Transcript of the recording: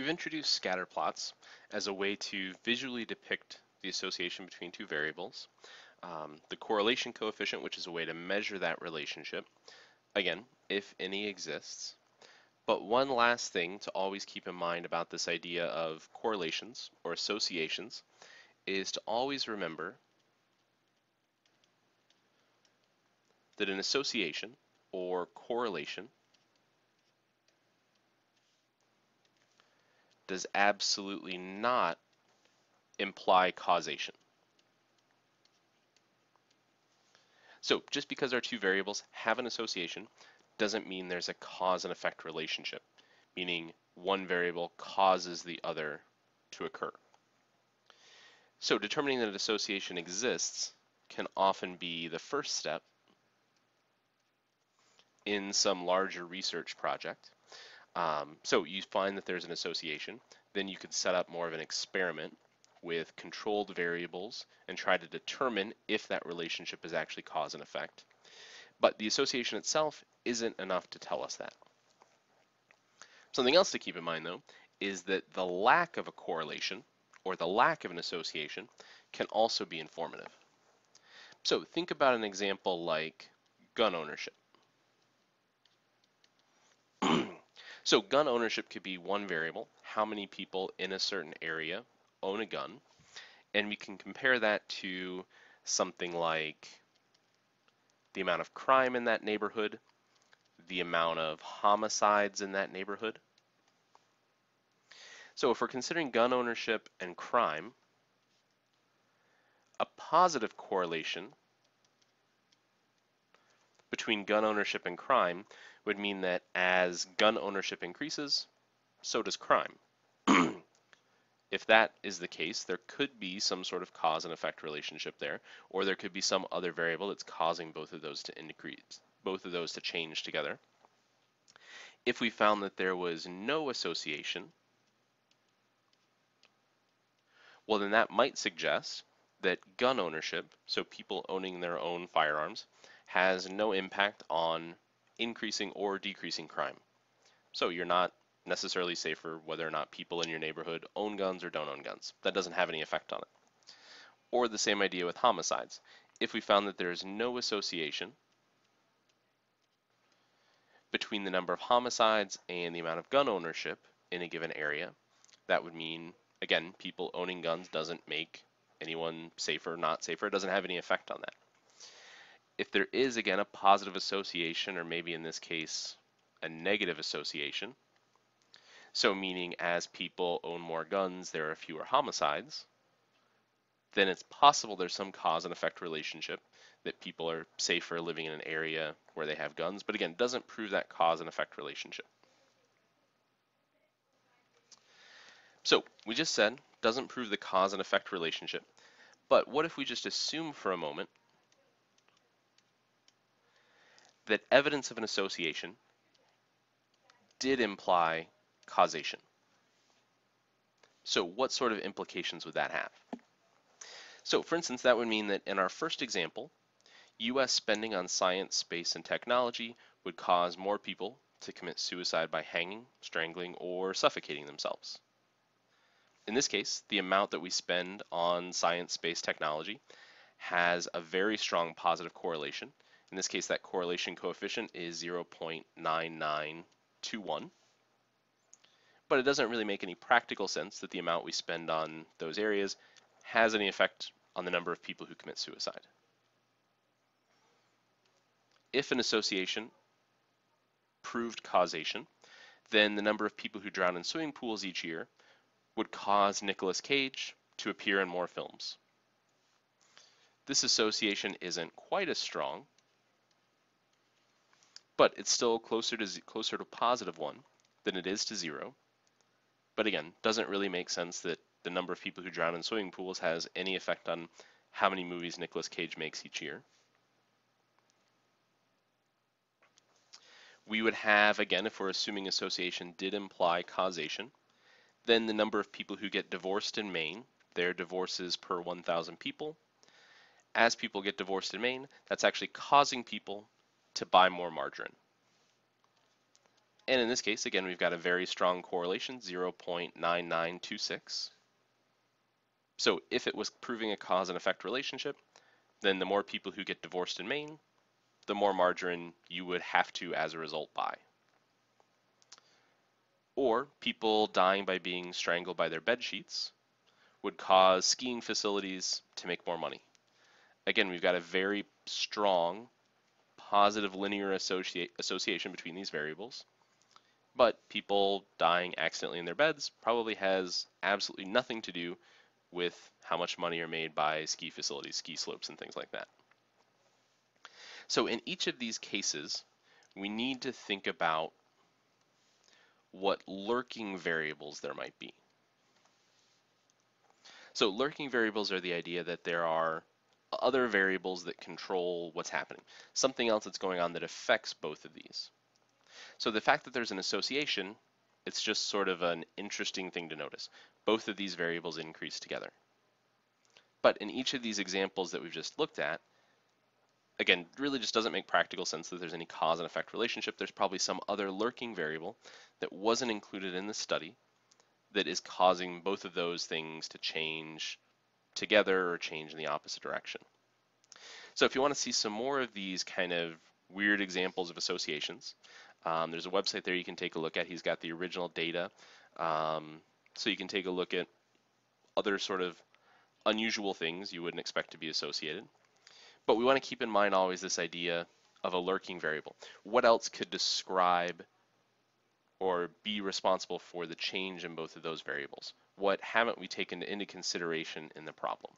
We've introduced scatter plots as a way to visually depict the association between two variables, um, the correlation coefficient, which is a way to measure that relationship, again, if any exists. But one last thing to always keep in mind about this idea of correlations or associations is to always remember that an association or correlation does absolutely not imply causation. So just because our two variables have an association doesn't mean there's a cause and effect relationship, meaning one variable causes the other to occur. So determining that an association exists can often be the first step in some larger research project. Um, so you find that there's an association, then you could set up more of an experiment with controlled variables and try to determine if that relationship is actually cause and effect. But the association itself isn't enough to tell us that. Something else to keep in mind though is that the lack of a correlation or the lack of an association can also be informative. So think about an example like gun ownership. So gun ownership could be one variable, how many people in a certain area own a gun, and we can compare that to something like the amount of crime in that neighborhood, the amount of homicides in that neighborhood. So if we're considering gun ownership and crime, a positive correlation between gun ownership and crime would mean that as gun ownership increases, so does crime. if that is the case, there could be some sort of cause and effect relationship there, or there could be some other variable that's causing both of those to increase, both of those to change together. If we found that there was no association, well then that might suggest that gun ownership, so people owning their own firearms, has no impact on increasing or decreasing crime. So you're not necessarily safer whether or not people in your neighborhood own guns or don't own guns. That doesn't have any effect on it. Or the same idea with homicides. If we found that there is no association between the number of homicides and the amount of gun ownership in a given area, that would mean, again, people owning guns doesn't make anyone safer, or not safer. It doesn't have any effect on that. If there is, again, a positive association, or maybe in this case, a negative association, so meaning as people own more guns, there are fewer homicides, then it's possible there's some cause and effect relationship that people are safer living in an area where they have guns, but again, doesn't prove that cause and effect relationship. So we just said, doesn't prove the cause and effect relationship, but what if we just assume for a moment that evidence of an association did imply causation. So what sort of implications would that have? So for instance, that would mean that in our first example, US spending on science, space, and technology would cause more people to commit suicide by hanging, strangling, or suffocating themselves. In this case, the amount that we spend on science, space, technology has a very strong positive correlation. In this case, that correlation coefficient is 0.9921 but it doesn't really make any practical sense that the amount we spend on those areas has any effect on the number of people who commit suicide. If an association proved causation, then the number of people who drown in swimming pools each year would cause Nicolas Cage to appear in more films. This association isn't quite as strong, but it's still closer to closer to positive one than it is to zero, but again, doesn't really make sense that the number of people who drown in swimming pools has any effect on how many movies Nicolas Cage makes each year. We would have, again, if we're assuming association did imply causation, then the number of people who get divorced in Maine, their divorces per 1,000 people. As people get divorced in Maine, that's actually causing people to buy more margarine. And in this case, again, we've got a very strong correlation, 0.9926. So if it was proving a cause and effect relationship, then the more people who get divorced in Maine, the more margarine you would have to, as a result, buy. Or people dying by being strangled by their bed sheets would cause skiing facilities to make more money. Again, we've got a very strong positive linear association between these variables. But people dying accidentally in their beds probably has absolutely nothing to do with how much money are made by ski facilities, ski slopes, and things like that. So in each of these cases, we need to think about what lurking variables there might be. So lurking variables are the idea that there are other variables that control what's happening, something else that's going on that affects both of these. So the fact that there's an association, it's just sort of an interesting thing to notice. Both of these variables increase together. But in each of these examples that we've just looked at, again, really just doesn't make practical sense that there's any cause and effect relationship. There's probably some other lurking variable that wasn't included in the study that is causing both of those things to change together or change in the opposite direction. So if you want to see some more of these kind of weird examples of associations, um, there's a website there you can take a look at. He's got the original data. Um, so you can take a look at other sort of unusual things you wouldn't expect to be associated. But we want to keep in mind always this idea of a lurking variable. What else could describe or be responsible for the change in both of those variables? What haven't we taken into consideration in the problem?